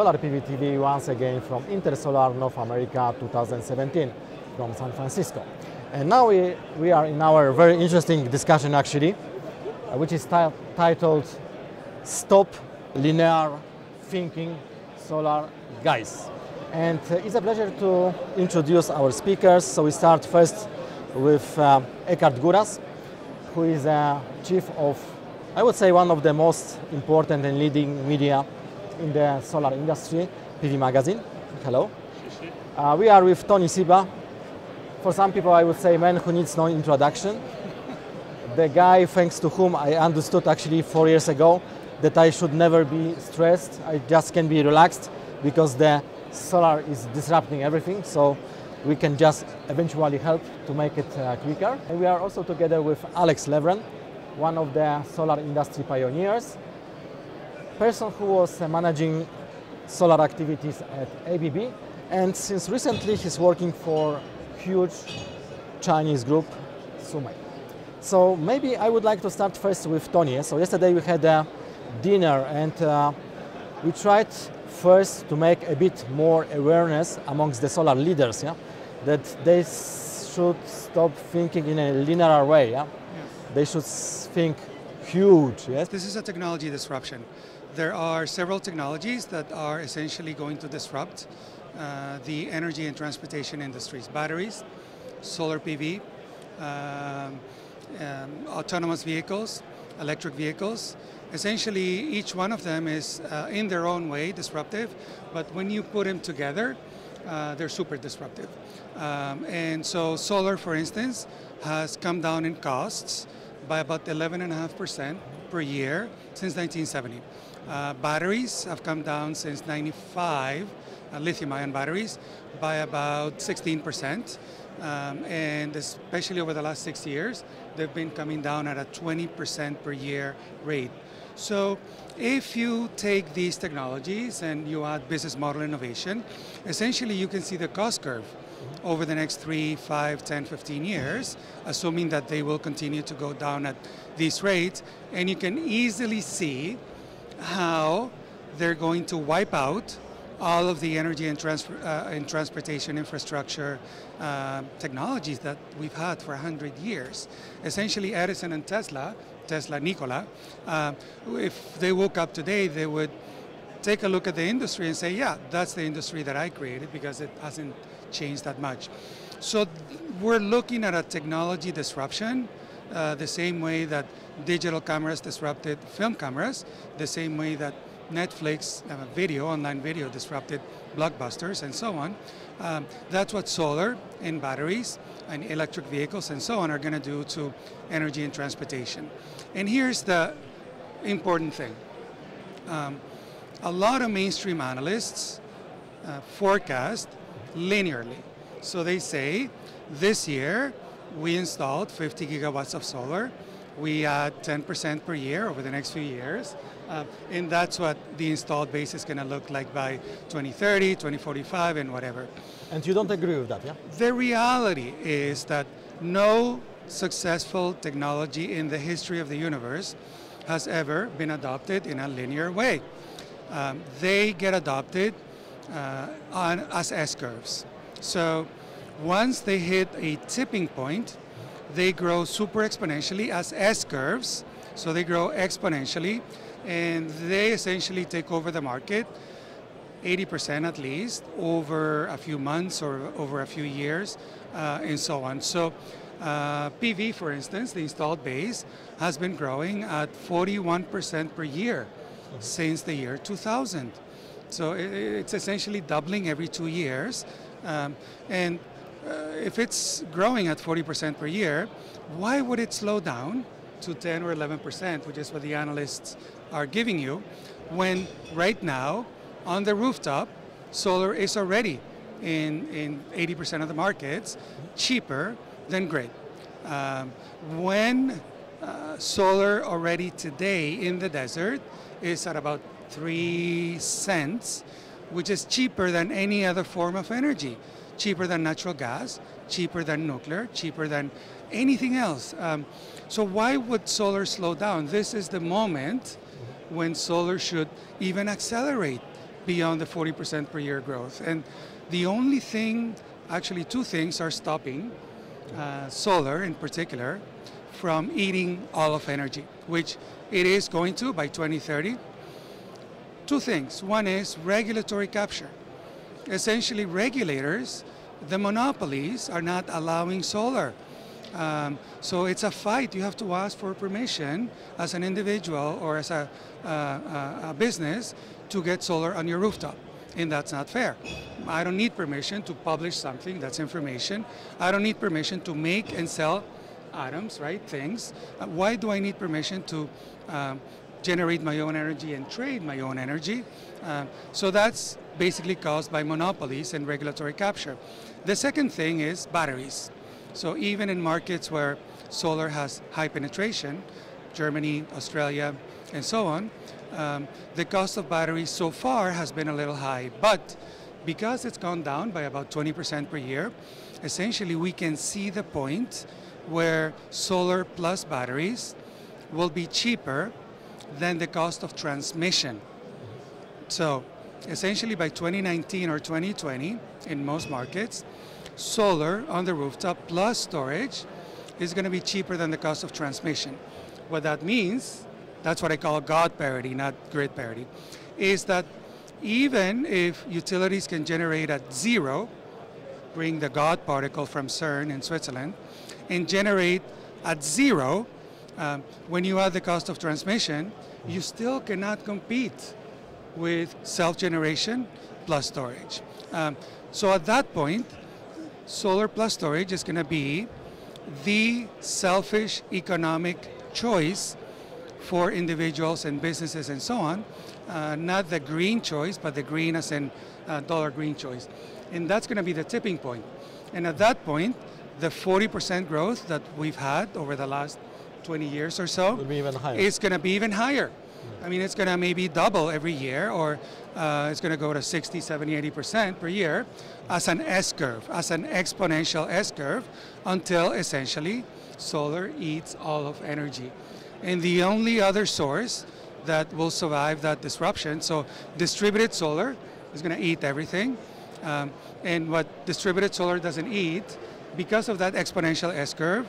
Solar PV TV once again from Intersolar North America 2017 from San Francisco. And now we, we are in our very interesting discussion actually, uh, which is titled Stop Linear Thinking Solar Guys. And uh, it's a pleasure to introduce our speakers. So we start first with uh, Eckhart Gouras, who is a chief of, I would say, one of the most important and leading media in the solar industry, PV Magazine. Hello. Uh, we are with Tony Seba. For some people, I would say man who needs no introduction. the guy, thanks to whom I understood actually four years ago that I should never be stressed. I just can be relaxed because the solar is disrupting everything. So we can just eventually help to make it uh, quicker. And we are also together with Alex Levran, one of the solar industry pioneers, person who was uh, managing solar activities at ABB, and since recently he's working for huge Chinese group, SUMEC. So maybe I would like to start first with Tony. So yesterday we had a dinner and uh, we tried first to make a bit more awareness amongst the solar leaders, yeah, that they should stop thinking in a linear way. Yeah? Yes. They should think huge. Yes. This is a technology disruption. There are several technologies that are essentially going to disrupt uh, the energy and transportation industries: batteries, solar PV, um, um, autonomous vehicles, electric vehicles. Essentially, each one of them is uh, in their own way disruptive, but when you put them together, uh, they're super disruptive. Um, and so solar, for instance, has come down in costs by about 11.5% per year since 1970. Uh, batteries have come down since 95, uh, lithium-ion batteries, by about 16%. Um, and especially over the last six years, they've been coming down at a 20% per year rate. So if you take these technologies and you add business model innovation, essentially you can see the cost curve over the next 3, 5, 10, 15 years, assuming that they will continue to go down at these rates. And you can easily see how they're going to wipe out all of the energy and, transfer, uh, and transportation infrastructure uh, technologies that we've had for 100 years. Essentially, Edison and Tesla Tesla, Nikola, uh, if they woke up today, they would take a look at the industry and say, yeah, that's the industry that I created because it hasn't changed that much. So we're looking at a technology disruption uh, the same way that digital cameras disrupted film cameras, the same way that Netflix uh, video, online video disrupted blockbusters and so on. Um, that's what solar and batteries and electric vehicles and so on are going to do to energy and transportation. And here's the important thing. Um, a lot of mainstream analysts uh, forecast linearly. So they say this year we installed 50 gigawatts of solar. We add 10% per year over the next few years. Uh, and that's what the installed base is going to look like by 2030, 2045, and whatever. And you don't agree with that, yeah? The reality is that no successful technology in the history of the universe has ever been adopted in a linear way. Um, they get adopted uh, on, as S-curves. So once they hit a tipping point, they grow super exponentially as S-curves. So they grow exponentially and they essentially take over the market 80% at least over a few months or over a few years uh, and so on. So uh, PV, for instance, the installed base has been growing at 41% per year since the year 2000. So it's essentially doubling every two years. Um, and if it's growing at 40% per year, why would it slow down to 10 or 11%, which is what the analysts are giving you, when right now on the rooftop, solar is already in, in 80% of the markets cheaper than grid. Um, when uh, solar already today in the desert is at about three cents, which is cheaper than any other form of energy, cheaper than natural gas, cheaper than nuclear, cheaper than anything else. Um, so why would solar slow down? This is the moment when solar should even accelerate beyond the 40% per year growth. And the only thing, actually two things are stopping uh, solar in particular from eating all of energy, which it is going to by 2030. Two things. One is regulatory capture. Essentially, regulators, the monopolies, are not allowing solar. Um, so it's a fight. You have to ask for permission as an individual or as a, uh, a business to get solar on your rooftop. And that's not fair. I don't need permission to publish something, that's information. I don't need permission to make and sell items, right, things. Uh, why do I need permission to um, generate my own energy and trade my own energy? Uh, so that's basically caused by monopolies and regulatory capture. The second thing is batteries. So even in markets where solar has high penetration, Germany, Australia, and so on, um, the cost of batteries so far has been a little high. But because it's gone down by about 20% per year, essentially we can see the point where solar plus batteries will be cheaper than the cost of transmission. So essentially by 2019 or 2020, in most markets, solar on the rooftop plus storage is going to be cheaper than the cost of transmission. What that means, that's what I call God parity, not grid parity, is that even if utilities can generate at zero, bring the God particle from CERN in Switzerland, and generate at zero, um, when you add the cost of transmission, you still cannot compete with self-generation plus storage. Um, so at that point, solar plus storage is going to be the selfish economic choice for individuals and businesses and so on, uh, not the green choice, but the green as in uh, dollar green choice. And that's going to be the tipping point. And at that point, the 40% growth that we've had over the last 20 years or so It's going to be even higher. I mean, it's going to maybe double every year, or uh, it's going to go to 60, 70, 80% per year as an S curve, as an exponential S curve, until essentially solar eats all of energy. And the only other source that will survive that disruption, so distributed solar is going to eat everything. Um, and what distributed solar doesn't eat, because of that exponential S curve,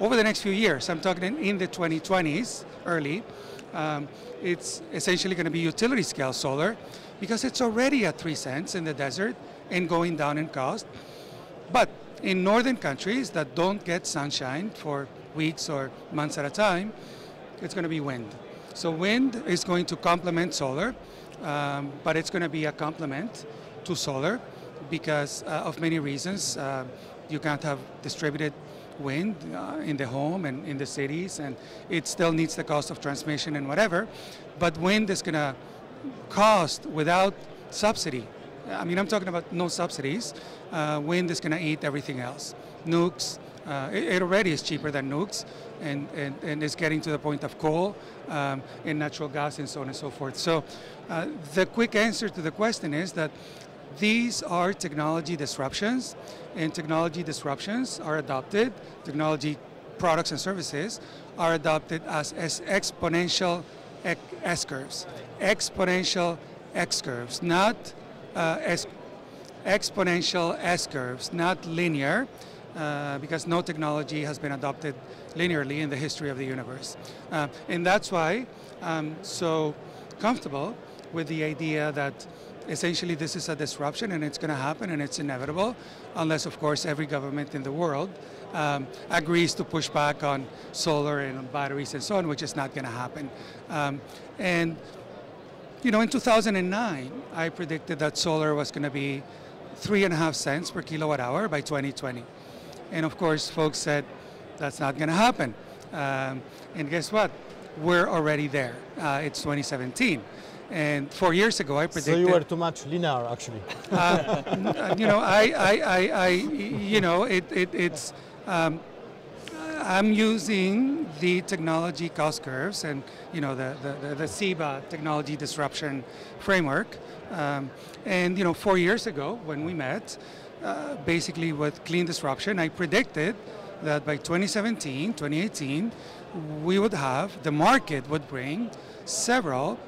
over the next few years, I'm talking in the 2020s, early, um, it's essentially going to be utility scale solar because it's already at 3 cents in the desert and going down in cost. But in northern countries that don't get sunshine for weeks or months at a time, it's going to be wind. So wind is going to complement solar, um, but it's going to be a complement to solar because uh, of many reasons. Uh, you can't have distributed wind uh, in the home and in the cities, and it still needs the cost of transmission and whatever. But wind is going to cost without subsidy. I mean, I'm talking about no subsidies. Uh, wind is going to eat everything else. Nukes, uh, it, it, already is cheaper than nukes, and, and, and it's getting to the point of coal um, and natural gas and so on and so forth. So uh, the quick answer to the question is that these are technology disruptions, and technology disruptions are adopted, technology products and services are adopted as, as exponential S curves. Exponential X curves, not uh, S exponential S curves, not linear, uh, because no technology has been adopted linearly in the history of the universe. Uh, and that's why I'm so comfortable with the idea that essentially this is a disruption and it's going to happen and it's inevitable unless of course every government in the world um, agrees to push back on solar and batteries and so on which is not going to happen. Um, and you know in 2009 i predicted that solar was going to be three and a half cents per kilowatt hour by 2020 and of course folks said that's not going to happen. Um, and guess what? We're already there. Uh, it's 2017 and four years ago, I predicted. So you were too much linear, actually. Uh, you know, I, I, I, I, you know, it, it, it's. Um, I'm using the technology cost curves and you know the the, the, the Seba technology disruption framework. Um, and you know, four years ago when we met, uh, basically with clean disruption, I predicted that by 2017, 2018, we would have the market would bring several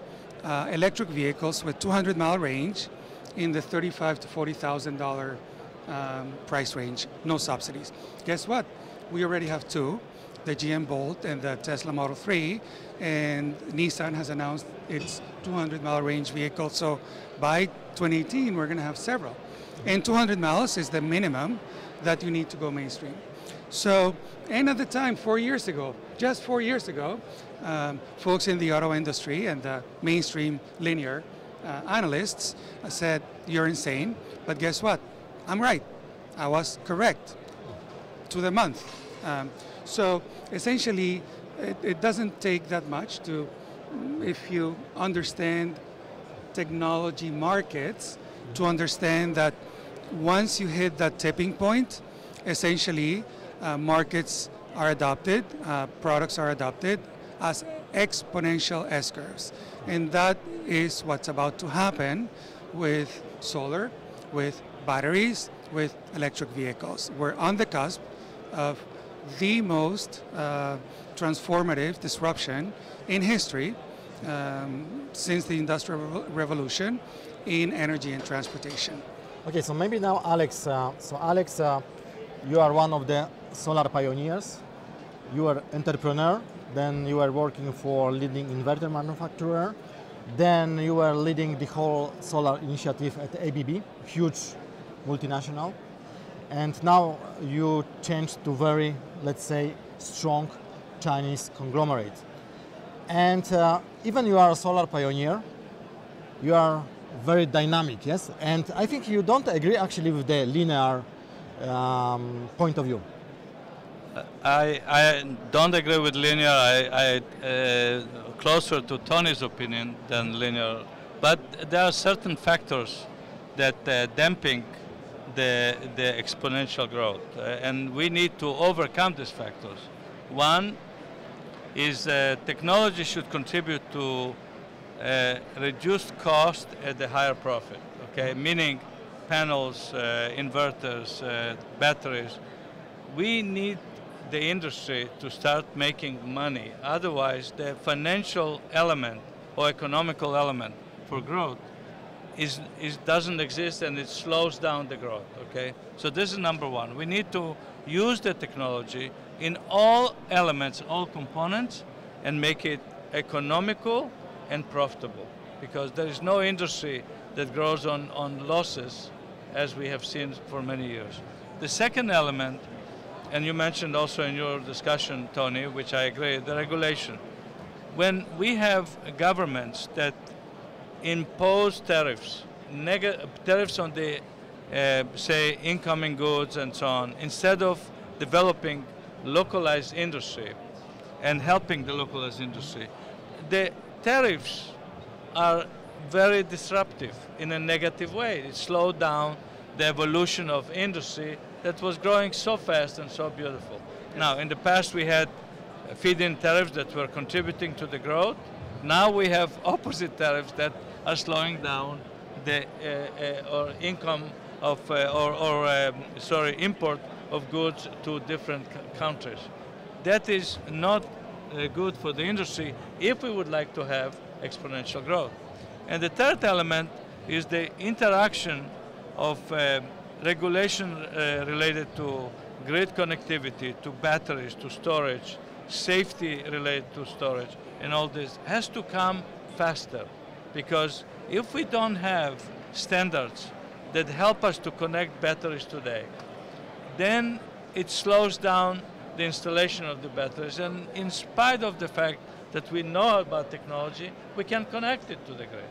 uh, electric vehicles with 200 mile range in the 35 to 40 thousand dollar um, price range, no subsidies. Guess what? We already have two, the GM Bolt and the Tesla Model 3, and Nissan has announced its 200 mile range vehicle. So by 2018, we're going to have several. And 200 miles is the minimum that you need to go mainstream. So, and at the time, four years ago, just four years ago, um, folks in the auto industry and the mainstream linear uh, analysts said, You're insane. But guess what? I'm right. I was correct to the month. Um, so essentially, it, it, doesn't take that much to, if you understand technology markets, to understand that once you hit that tipping point, essentially uh, markets are adopted, uh, products are adopted as exponential S curves. And that is what's about to happen with solar, with batteries, with electric vehicles. We're on the cusp of the most uh, transformative disruption in history um, since the Industrial Revolution in energy and transportation. Okay, so maybe now Alex, uh, so Alex, uh, you are one of the solar pioneers. You are entrepreneur, then you are working for leading inverter manufacturer, then you are leading the whole solar initiative at ABB, huge multinational, and now you changed to very, let's say, strong Chinese conglomerate. And uh, even you are a solar pioneer, you are very dynamic, yes? And I think you don't agree actually with the linear um, point of view. I, I don't agree with linear. I, I uh, closer to Tony's opinion than linear, but there are certain factors that uh, damping the the exponential growth, uh, and we need to overcome these factors. One is uh, technology should contribute to uh, reduced cost at the higher profit. Okay, meaning panels, uh, inverters, batteries. We need the industry to start making money. Otherwise, the financial element or economical element for growth is, is, doesn't exist and it slows down the growth, okay? So this is number one. We need to use the technology in all elements, all components, and make it economical and profitable. Because there is no industry that grows on, on losses as we have seen for many years. The second element and you mentioned also in your discussion, Tony, which I agree, the regulation. When we have governments that impose tariffs, tariffs on the, uh, say, incoming goods and so on, instead of developing localized industry and helping the localized industry, the tariffs are very disruptive in a negative way. It slowed down the evolution of industry that was growing so fast and so beautiful. Now, in the past, we had feed-in tariffs that were contributing to the growth. Now we have opposite tariffs that are slowing down the uh, uh, or income of uh, or, or um, sorry import of goods to different countries. That is not uh, good for the industry if we would like to have exponential growth. And the third element is the interaction of um, regulation uh, related to grid connectivity, to batteries, to storage, safety related to storage, and all this has to come faster. Because if we don't have standards that help us to connect batteries today, then it slows down the installation of the batteries. And in spite of the fact that we know about technology, we can connect it to the grid.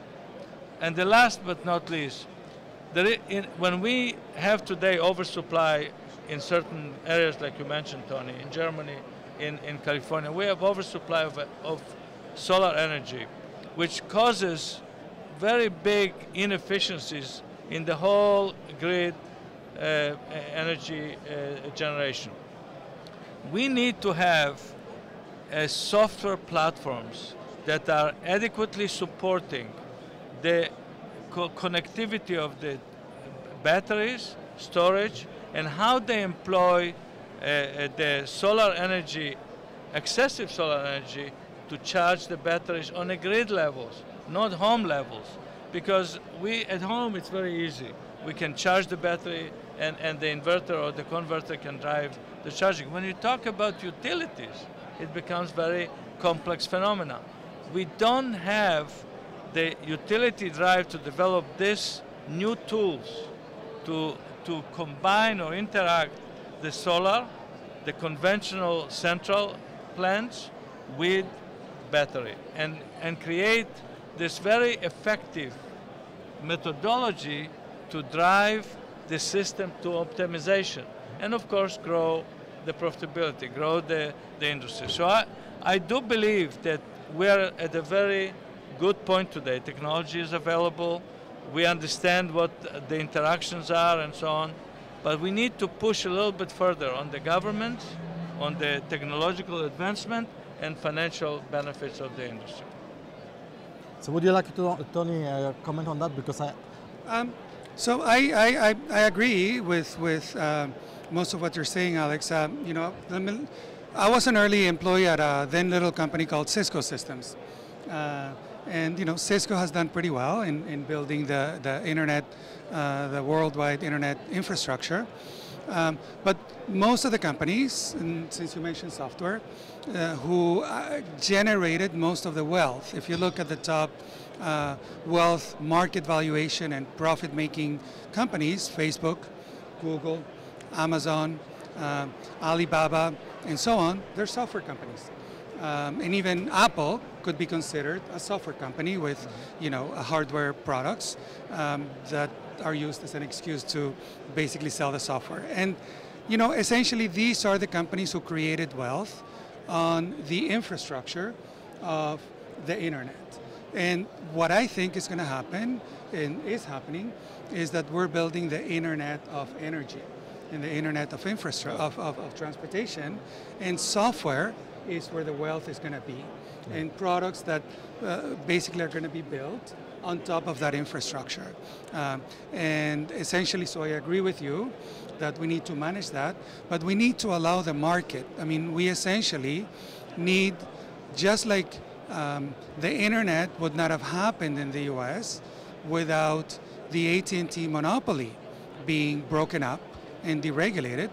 And the last but not least, in, when we have today oversupply in certain areas, like you mentioned, Tony, in Germany, in, in California, we have oversupply of, of solar energy, which causes very big inefficiencies in the whole grid uh, energy uh, generation. We need to have uh, software platforms that are adequately supporting the co connectivity of the batteries, storage, and how they employ uh, uh, the solar energy, excessive solar energy, to charge the batteries on a grid levels not home levels. Because we at home it's very easy. We can charge the battery and, and the inverter or the converter can drive the charging. When you talk about utilities, it becomes very complex phenomena. We don't have the utility drive to develop these new tools to, to combine or interact the solar, the conventional central plants with battery and, and create this very effective methodology to drive the system to optimization and of course grow the profitability, grow the, the industry. So I, I do believe that we're at a very good point today. Technology is available, we understand what the interactions are and so on, but we need to push a little bit further on the government, on the technological advancement and financial benefits of the industry. So would you like to, Tony, uh, comment on that? Because I... Um, so I, I, I, I, agree with, with uh, most of what you're saying, Alex. Um, you know, I was an early employee at a then little company called Cisco Systems. Uh, and you know, Cisco has done pretty well in, in building the, the internet, uh, the worldwide internet infrastructure. Um, but most of the companies, since you mentioned software, uh, who uh, generated most of the wealth, if you look at the top uh, wealth market valuation and profit making companies, Facebook, Google, Amazon, uh, Alibaba, and so on, they're software companies. Um, and even Apple could be considered a software company with, you know, hardware products um, that are used as an excuse to basically sell the software. And, you know, essentially these are the companies who created wealth on the infrastructure of the internet. And what I think is going to happen and is happening is that we're building the internet of energy and the internet of infrastructure of, of, of transportation and software is where the wealth is going to be and products that uh, basically are going to be built on top of that infrastructure. Um, and essentially, so I agree with you that we need to manage that, but we need to allow the market. I mean, we essentially need, just like um, the internet would not have happened in the US without the AT&T monopoly being broken up and deregulated,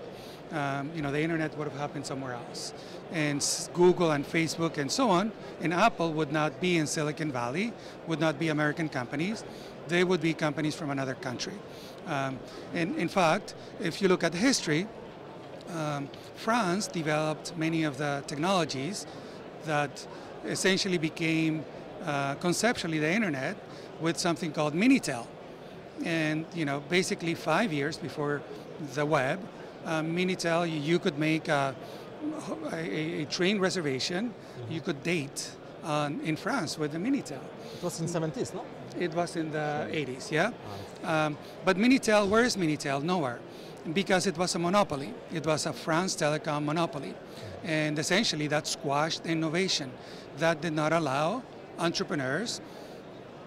um, you know, the internet would have happened somewhere else. And Google and Facebook and so on, and Apple would not be in Silicon Valley, would not be American companies. They would be companies from another country. Um, and in fact, if you look at history, um, France developed many of the technologies that essentially became uh, conceptually the internet with something called Minitel. And you know, basically five years before the web, uh, Minitel, you, could make a, a, a train reservation, mm-hmm. you could date on, in France with the Minitel. It was in 70s, no? It was in the 80s, yeah. Um, but Minitel, where is Minitel? Nowhere. Because it was a monopoly. It was a France telecom monopoly. Mm-hmm. And essentially that squashed innovation. That did not allow entrepreneurs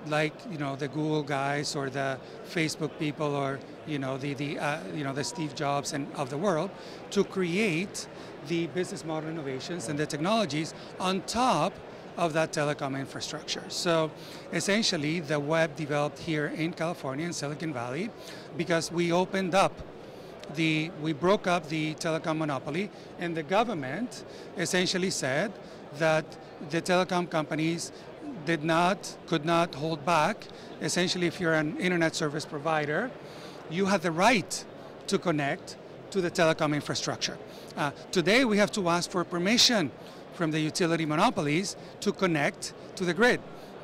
like you know the Google guys or the Facebook people or you know the the uh, you know the Steve Jobs and of the world to create the business model innovations and the technologies on top of that telecom infrastructure. So essentially the web developed here in California in Silicon Valley because we opened up the we broke up the telecom monopoly and the government essentially said that the telecom companies did not, could not hold back. Essentially, if you're an internet service provider, you have the right to connect to the telecom infrastructure. Uh, today, we have to ask for permission from the utility monopolies to connect to the grid.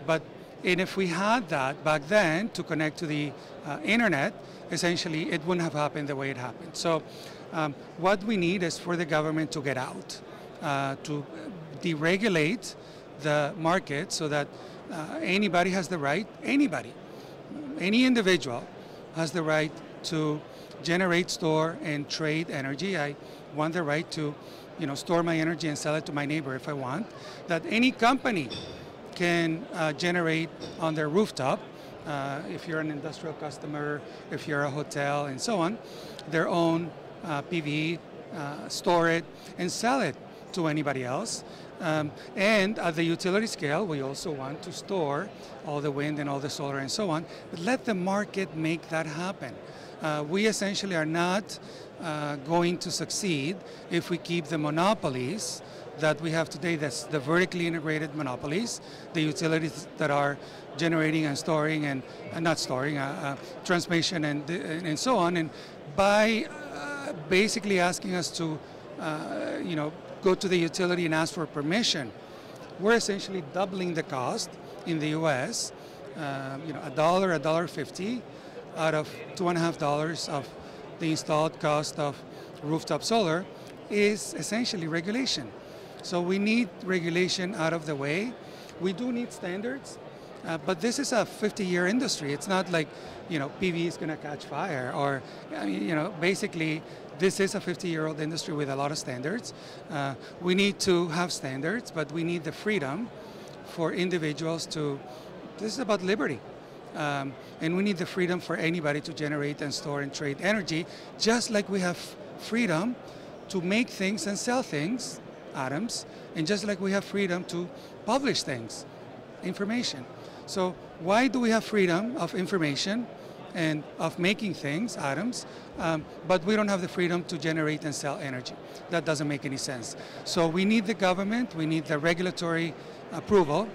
But and if we had that back then to connect to the uh, internet, essentially it wouldn't have happened the way it happened. So um, what we need is for the government to get out, uh, to deregulate the market so that uh, anybody has the right, anybody, any individual has the right to generate, store, and trade energy. I want the right to, you know, store my energy and sell it to my neighbor if I want. That any company can uh, generate on their rooftop, uh, if you're an industrial customer, if you're a hotel, and so on, their own uh, PV, uh, store it, and sell it to anybody else. Um, and at the utility scale, we also want to store all the wind and all the solar and so on, but let the market make that happen. Uh, we essentially are not uh, going to succeed if we keep the monopolies that we have today, that's the vertically integrated monopolies, the utilities that are generating and storing and, and not storing, uh, uh, transmission and, and so on. And by uh, basically asking us to, uh, you know, go to the utility and ask for permission, we're essentially doubling the cost in the U.S. Uh, you know, a dollar, a dollar fifty, out of two and a half dollars of the installed cost of rooftop solar is essentially regulation. So we need regulation out of the way. We do need standards, uh, but this is a 50-year industry. It's not like, you know, PV is going to catch fire or, I mean, you know, basically this is a 50-year-old industry with a lot of standards. Uh, we need to have standards, but we need the freedom for individuals to, this is about liberty. Um, and we need the freedom for anybody to generate and store and trade energy, just like we have freedom to make things and sell things atoms, and just like we have freedom to publish things, information. So why do we have freedom of information and of making things, atoms, um, but we don't have the freedom to generate and sell energy? That doesn't make any sense. So we need the government, we need the regulatory approval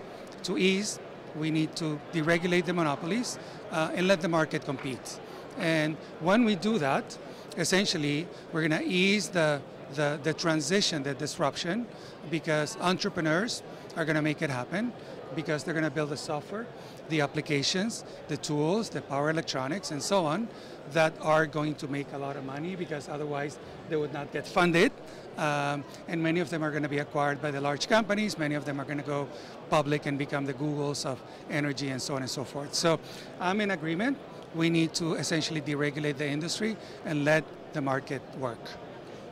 to ease, we need to deregulate the monopolies uh, and let the market compete. And when we do that, essentially, we're going to ease the the, the transition, the disruption, because entrepreneurs are going to make it happen because they're going to build the software, the applications, the tools, the power electronics, and so on that are going to make a lot of money because otherwise they would not get funded. Um, and many of them are going to be acquired by the large companies. Many of them are going to go public and become the Googles of energy and so on and so forth. So I'm in agreement. We need to essentially deregulate the industry and let the market work.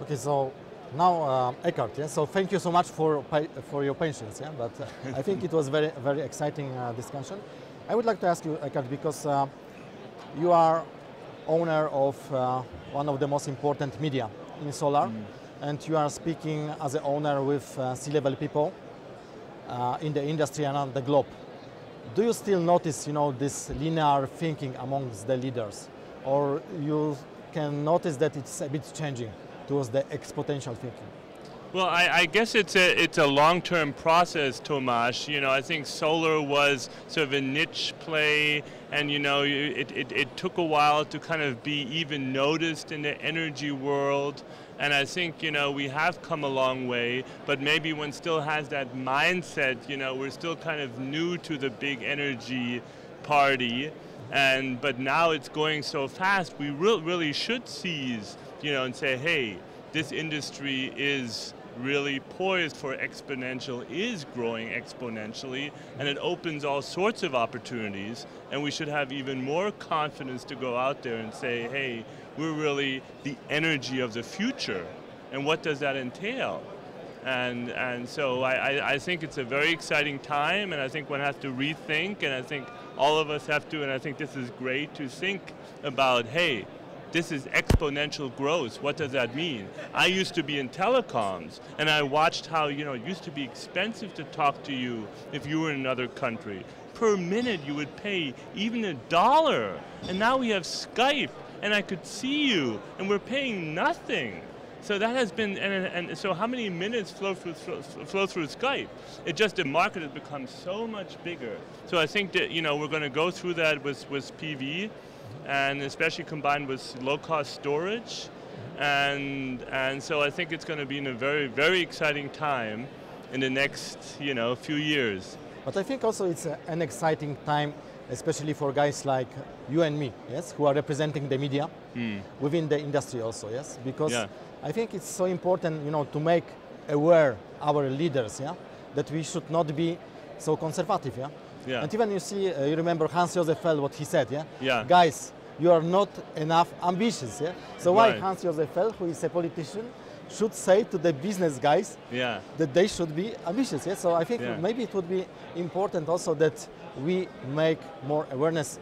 Okay, so now uh, Eckhart, yeah. So thank you so much for for your patience, yeah. But uh, I think it was very very exciting uh, discussion. I would like to ask you, Eckhart, because uh, you are owner of uh, one of the most important media in solar, mm. and you are speaking as an owner with uh, C-level people in the industry and on the globe. Do you still notice, you know, this linear thinking amongst the leaders, or you can notice that it's a bit changing? Towards the exponential thinking? Well, I, I, guess it's a it's a long-term process, Tomasz. You know, I think solar was sort of a niche play, and you know, it, it, it took a while to kind of be even noticed in the energy world. And I think you know we have come a long way, but maybe one still has that mindset. You know, we're still kind of new to the big energy party, and but now it's going so fast. We re- really should seize you know, and say, hey, this industry is really poised for exponential, is growing exponentially, and it opens all sorts of opportunities, and we should have even more confidence to go out there and say, hey, we're really the energy of the future, and what does that entail? And, and so I, I think it's a very exciting time, and I think one has to rethink, and I think all of us have to, and I think this is great to think about, hey, this is exponential growth. What does that mean? I used to be in telecoms, and I watched how, you know, it used to be expensive to talk to you if you were in another country. Per minute, you would pay even a dollar. And now we have Skype, and I could see you, and we're paying nothing. So that has been, and, and, so how many minutes flow through, flow through Skype? It just, the market has become so much bigger. So I think that, you know, we're going to go through that with, with PV and especially combined with low-cost storage. And, and so I think it's going to be in a very, very exciting time in the next you know, few years. But I think also it's a, an exciting time, especially for guys like you and me, yes, who are representing the media mm. within the industry also, yes, because yeah. I think it's so important, you know, to make aware our leaders, yeah, that we should not be so conservative, yeah. Yeah. And even you see, uh, you remember Hans Josef Fell, what he said, yeah? Yeah. Guys, you are not enough ambitious. Yeah? So why right. Hans Josef Fell, who is a politician, should say to the business guys yeah. that they should be ambitious. Yeah? So I think yeah. maybe it would be important also that we make more awareness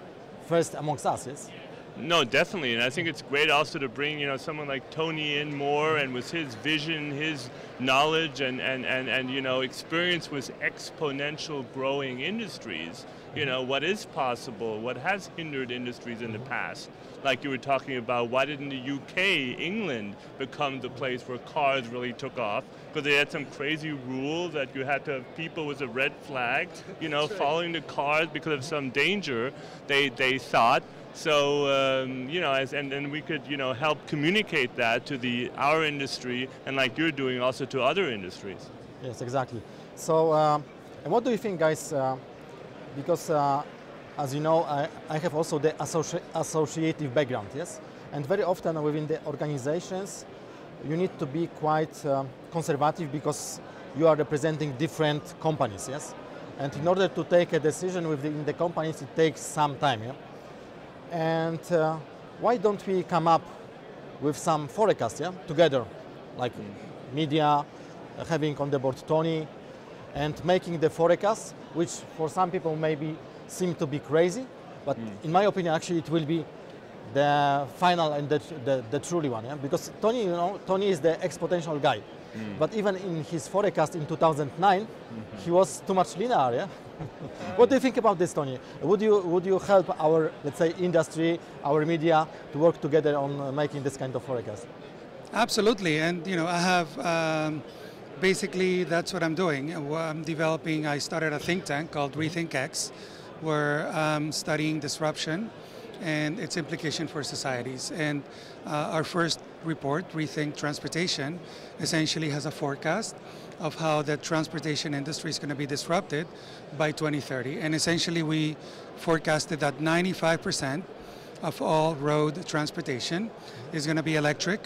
first amongst us. Yes. No, definitely, and I think it's great also to bring you know someone like Tony in more, and with his vision, his knowledge, and and and, and you know experience with exponential growing industries. You know what is possible, what has hindered industries in the mm-hmm. past. Like you were talking about, why didn't the UK, England, become the place where cars really took off? Because they had some crazy rule that you had to have people with a red flag, you know, following the cars because of some danger. They they thought. So um, you know, as, and we could you know help communicate that to the our industry, and like you're doing also to other industries. Yes, exactly. So, uh, and what do you think, guys? Uh, because uh, as you know, I, I have also the associ associative background, yes, and very often within the organizations, you need to be quite uh, conservative because you are representing different companies, yes, and in order to take a decision within the companies, it takes some time, yeah. And uh, why don't we come up with some forecast, yeah, together, like media, uh, having on the board Tony, and making the forecast, which for some people maybe seem to be crazy, but in my opinion, actually, it will be the final and the, the, the truly one, yeah? Because Tony, you know, Tony is the exponential guy. But even in his forecast in 2009, he was too much linear, yeah? what do you think about this, Tony? Would you, would you help our, let's say, industry, our media to work together on uh, making this kind of forecast? Absolutely, and you know, I have um, basically that's what I'm doing. Uh, I'm developing. I started a think tank called RethinkX, where I'm studying disruption and its implication for societies. And uh, our first report, Rethink Transportation, essentially has a forecast of how the transportation industry is going to be disrupted by 2030. And essentially, we forecasted that 95% of all road transportation is going to be electric,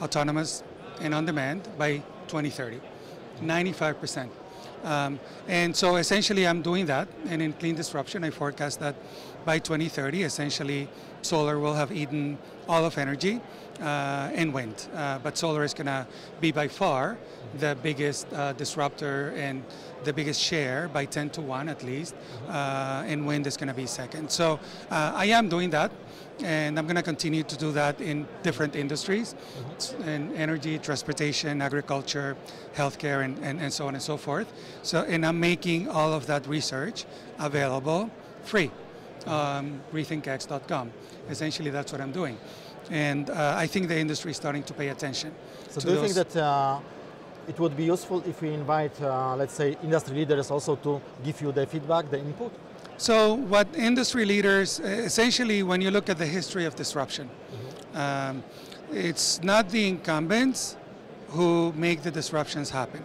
autonomous, and on demand by 2030. 95%. Um, and so essentially, I'm doing that. And in clean disruption, I forecast that by 2030, essentially, solar will have eaten all of energy uh, and wind. Uh, but solar is going to be by far the biggest uh, disruptor and the biggest share by 10 to 1 at least, uh, and wind is going to be second. So uh, I am doing that, and I'm going to continue to do that in different industries, in energy, transportation, agriculture, healthcare, and, and, and so on and so forth. So, and I'm making all of that research available free um, rethinkx.com. Essentially, that's what I'm doing. And uh, I think the industry is starting to pay attention. So do you think that uh, it would be useful if we invite, uh, let's say, industry leaders also to give you the feedback, the input? So, what industry leaders essentially, when you look at the history of disruption, um, it's not the incumbents who make the disruptions happen,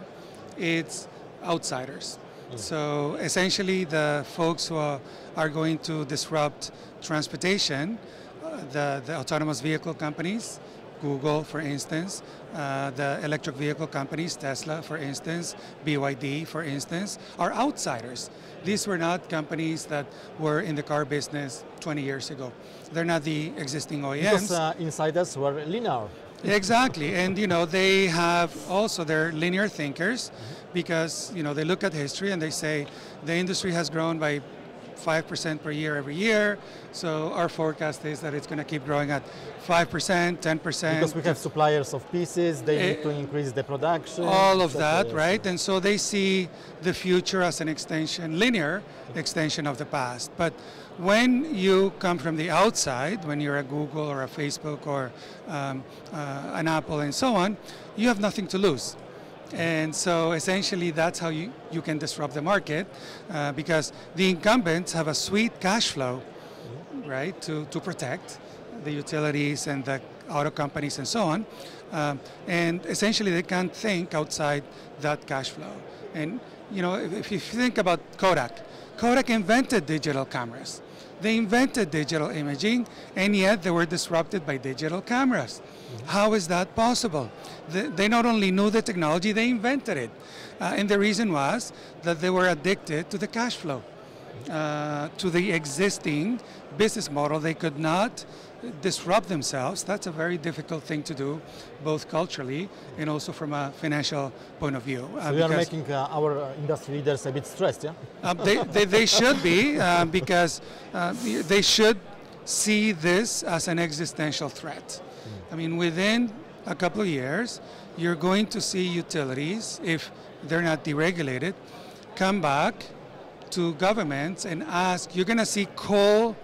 it's outsiders. So, essentially, the folks who are, are going to disrupt transportation, uh, the, the autonomous vehicle companies, Google, for instance, uh, the electric vehicle companies, Tesla, for instance, BYD, for instance, are outsiders. These were not companies that were in the car business 20 years ago. They're not the existing OEMs. Because uh, insiders were linear. Exactly, and you know they have also they're linear thinkers because you know they look at history and they say the industry has grown by five percent per year every year. So our forecast is that it's going to keep growing at five percent, ten percent. Because we have suppliers of pieces, they Eh, need to increase the production. all of that, yes. right? And so they see the future as an extension, linear extension of the past. But when you come from the outside, when you're a Google or a Facebook or um, uh, an Apple and so on, you have nothing to lose. And so essentially that's how you, you can disrupt the market uh, because the incumbents have a sweet cash flow, right, to, to protect the utilities and the auto companies and so on. Um, and essentially they can't think outside that cash flow. And you know, if, if you think about Kodak, Kodak invented digital cameras. They invented digital imaging, and yet they were disrupted by digital cameras. How is that possible? They, they not only knew the technology, they invented it. Uh, and the reason was that they were addicted to the cash flow uh, to the existing business model. They could not disrupt themselves. That's a very difficult thing to do, both culturally and also from a financial point of view. Uh, So we are making uh, our industry leaders a bit stressed, yeah? um, they, they, they should be uh, because uh, they should see this as an existential threat. I mean, within a couple of years, you're going to see utilities, if they're not deregulated, come back to governments and ask, you're going to see coal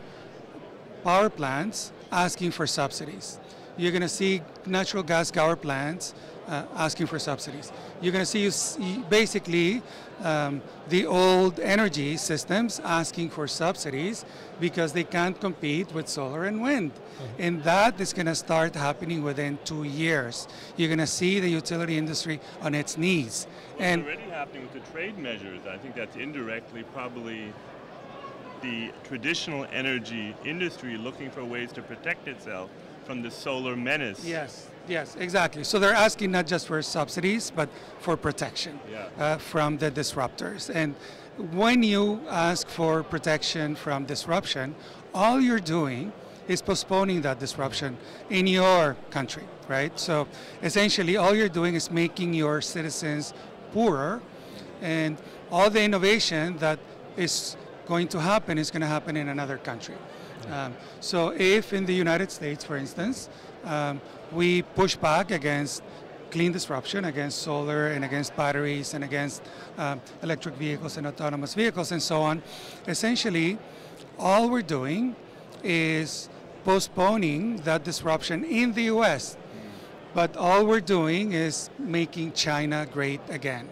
power plants asking for subsidies. You're going to see natural gas power plants uh, asking for subsidies. You're going to see, basically um, the old energy systems asking for subsidies because they can't compete with solar and wind. Mm-hmm. And that is going to start happening within two years. You're going to see the utility industry on its knees. It's and already happening with the trade measures. I think that's indirectly probably the traditional energy industry looking for ways to protect itself from the solar menace. Yes, yes, exactly. So they're asking not just for subsidies, but for protection yeah. uh, from the disruptors. And when you ask for protection from disruption, all you're doing is postponing that disruption in your country, right? So essentially, all you're doing is making your citizens poorer, and all the innovation that is going to happen is going to happen in another country. Um, so if in the United States, for instance, um, we push back against clean disruption, against solar and against batteries and against um, electric vehicles and autonomous vehicles and so on, essentially all we're doing is postponing that disruption in the US. But all we're doing is making China great again.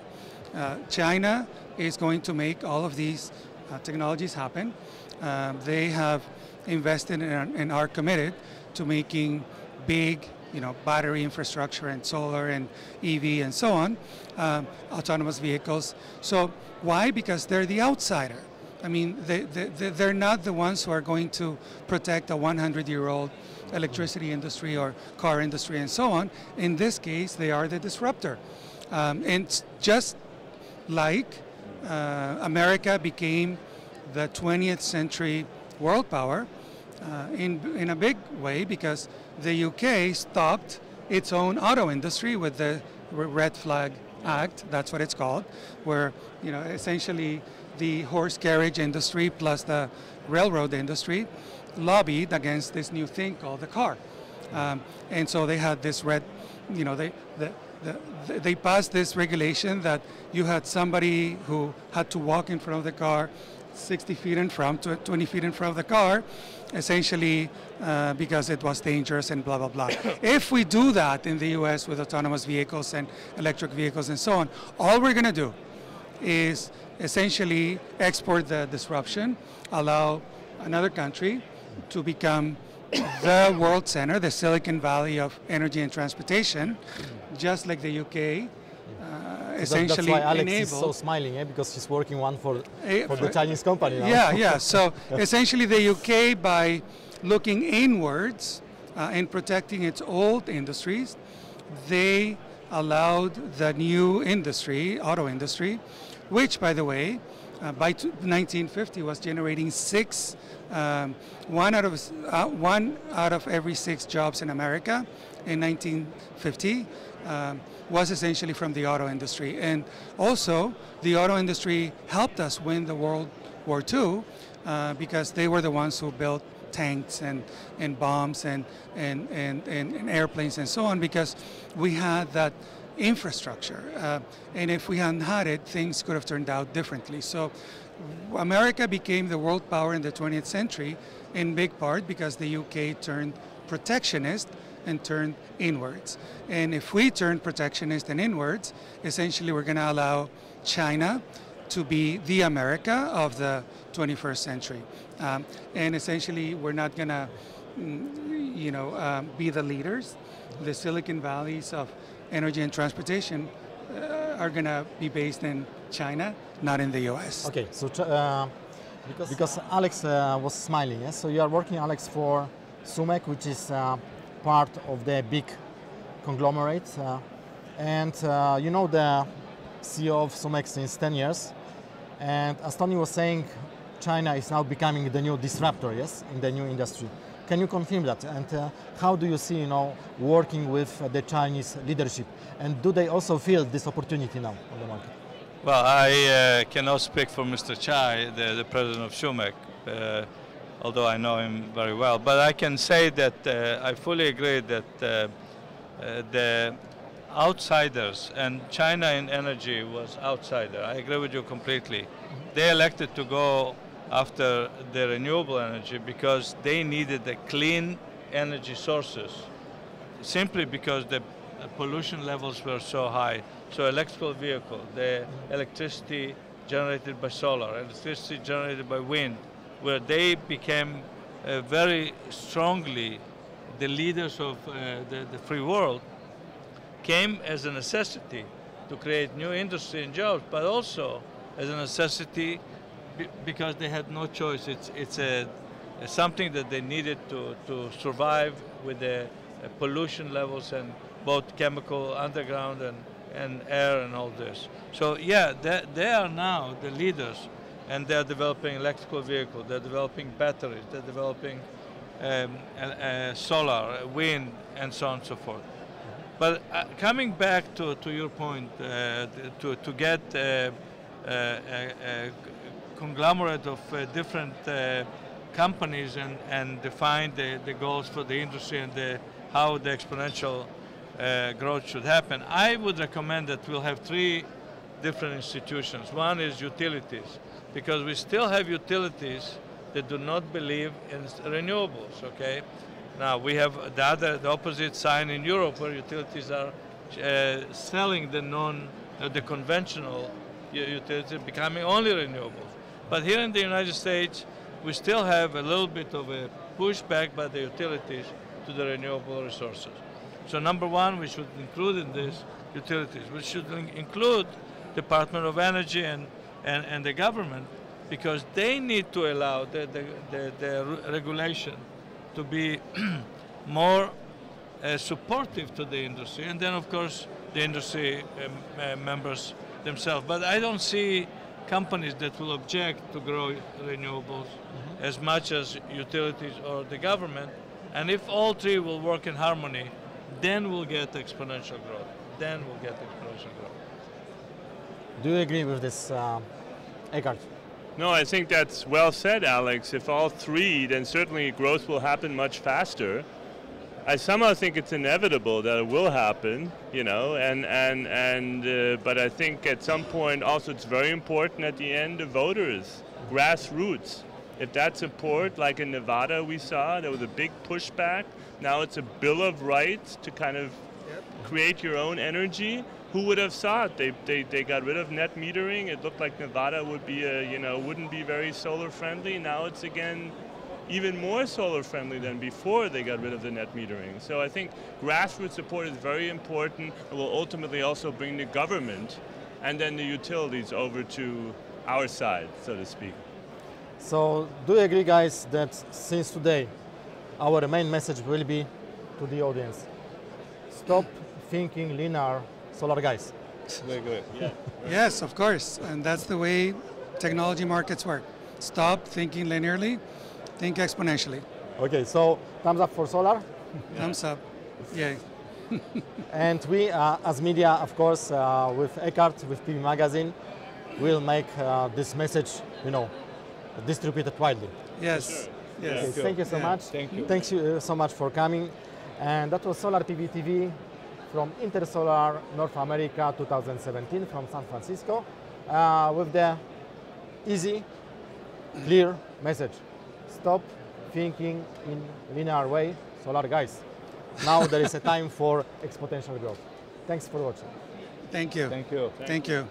Uh, China is going to make all of these uh, technologies happen. Um, they have invested in, and are committed to making big you know, battery infrastructure and solar and EV and so on, um, autonomous vehicles. So why? Because they're the outsider. I mean, they, they, they're not the ones who are going to protect a 100-year-old electricity industry or car industry and so on. In this case, they are the disruptor. Um, and just like uh, America became the 20th century world power uh, in, in a big way because the UK stopped its own auto industry with the Red Flag Act, that's what it's called, where you know essentially the horse carriage industry plus the railroad industry lobbied against this new thing called the car. Um, and so they had this red, you know, they, the, the, they passed this regulation that you had somebody who had to walk in front of the car 60 feet in front, 20 feet in front of the car, essentially uh, because it was dangerous and blah, blah, blah. if we do that in the US with autonomous vehicles and electric vehicles and so on, all we're going to do is essentially export the disruption, allow another country to become the world center, the Silicon Valley of energy and transportation, just like the UK essentially that's why Alex Levran. is so smiling, eh? because he's working one for, uh, for the Chinese company now. Yeah, yeah. So essentially, the UK by looking inwards uh, and protecting its old industries, they allowed the new industry, auto industry, which, by the way, uh, by 1950 was generating six, um, one out of uh, one out of every six jobs in America in 1950. Um, was essentially from the auto industry. And also, the auto industry helped us win the World War II uh, because they were the ones who built tanks and, and bombs and, and, and, and, and airplanes and so on because we had that infrastructure. Uh, and if we hadn't had it, things could have turned out differently. So America became the world power in the 20th century in big part because the UK turned protectionist and turned inwards. And if we turn protectionist and inwards, essentially we're going to allow China to be the America of the 21st century. Um, and essentially we're not going to, mm, you know, um, be the leaders. The Silicon Valleys of energy and transportation uh, are going to be based in China, not in the US. Okay, so uh, because, because Alex uh, was smiling, yes? so you are working, Alex, for SUMEC, which is uh, part of the big conglomerate. Uh, and uh, you know the CEO of SUMEC since 10 years. And as Tony was saying, China is now becoming the new disruptor, yes, in the new industry. Can you confirm that? And uh, how do you see, you know, working with the Chinese leadership? And do they also feel this opportunity now on the market? Well, I uh, cannot speak for Mr. Chai, the, the president of SUMEC. Uh, although I know him very well. But I can say that uh, I fully agree that uh, uh, the outsiders and China in energy was outsider. I agree with you completely. They elected to go after the renewable energy because they needed the clean energy sources simply because the pollution levels were so high. So electrical vehicle, the electricity generated by solar, electricity generated by wind, where they became uh, very strongly the leaders of uh, the, the free world, came as a necessity to create new industry and jobs, but also as a necessity because they had no choice. It's, it's a, something that they needed to, to survive with the pollution levels and both chemical underground and, and air and all this. So yeah, they, they are now the leaders and they're developing electrical vehicles, they're developing batteries, they're developing um, uh, solar, wind, and so on and so forth. But uh, coming back to, to your point, uh, to, to get uh, uh, a, a, conglomerate of uh, different companies and, and define the, the goals for the industry and the, how the exponential uh, growth should happen. I would recommend that we'll have three different institutions. One is utilities, because we still have utilities that do not believe in renewables, okay? Now, we have the other, the opposite sign in Europe where utilities are uh, selling the non, uh, the conventional utilities, becoming only renewables. But here in the United States, we still have a little bit of a pushback by the utilities to the renewable resources. So number one, we should include in this utilities. We should include Department of Energy and, and, and the government because they need to allow the, the, the, the regulation to be more uh, supportive to the industry. And then, of course, the industry um, uh, members themselves. But I don't see companies that will object to grow renewables mm -hmm. as much as utilities or the government. And if all three will work in harmony, then we'll get exponential growth. Then we'll get exponential growth. Do you agree with this, uh, Eckhart? No, I think that's well said, Alex. If all three, then certainly growth will happen much faster. I somehow think it's inevitable that it will happen, you know, and and and. Uh, but I think at some point also it's very important at the end the voters, grassroots. If that support, like in Nevada we saw, there was a big pushback. Now it's a bill of rights to kind of yep. create your own energy. Who would have thought they, they, they got rid of net metering? It looked like Nevada would be a, you know, wouldn't be very solar friendly. Now it's again even more solar friendly than before they got rid of the net metering. So I think grassroots support is very important It will ultimately also bring the government and then the utilities over to our side, so to speak. So do you agree guys that since today our main message will be to the audience. Stop thinking linear, solar guys. Very good. Yeah. yes, of course. And that's the way technology markets work. Stop thinking linearly, think exponentially. Okay, so thumbs up for solar. Thumbs up. Yay. and we, uh, as media, of course, uh, with Eckhart, with PV Magazine, will make uh, this message, you know, distributed widely. Yes. Yes. Okay, thank you so yeah. much. Thank you. Thanks you uh, so much for coming. And that was Solar PV TV from Intersolar North America 2017 from San Francisco uh, with the easy, clear message. Stop thinking in linear way, solar guys. Now there is a time for exponential growth. Thanks for watching. Thank you. Thank you. Thank you.